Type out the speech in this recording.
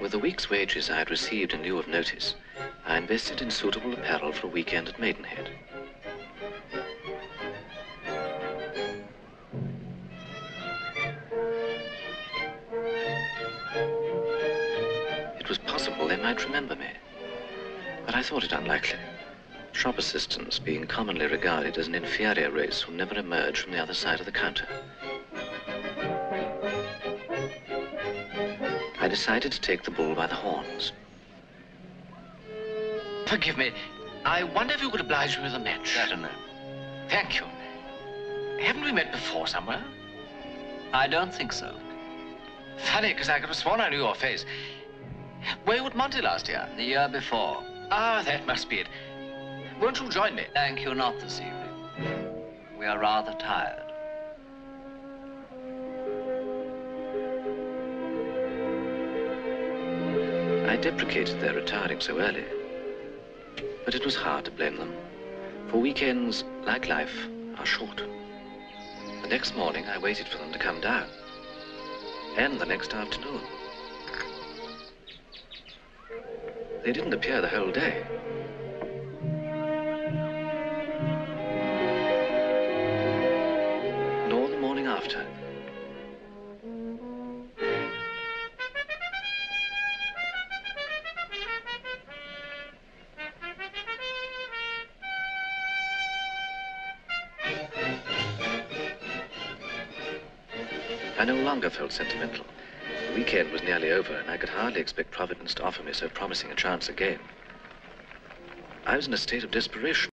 With the week's wages I had received in lieu of notice, I invested in suitable apparel for a weekend at Maidenhead. It was possible they might remember me, but I thought it unlikely. Shop assistants being commonly regarded as an inferior race who never emerge from the other side of the counter. Decided to take the bull by the horns. Forgive me. I wonder if you could oblige me with a match. Certainly. Thank you. Haven't we met before somewhere? I don't think so. Funny, because I could have sworn I knew your face. Were you at Monte last year? The year before. Ah, that must be it. Won't you join me? Thank you, not this evening. We are rather tired. I deprecated their retiring so early. But it was hard to blame them. For weekends, like life, are short. The next morning, I waited for them to come down. And the next afternoon. They didn't appear the whole day. Nor the morning after. I no longer felt sentimental. The weekend was nearly over, and I could hardly expect Providence to offer me so promising a chance again. I was in a state of desperation.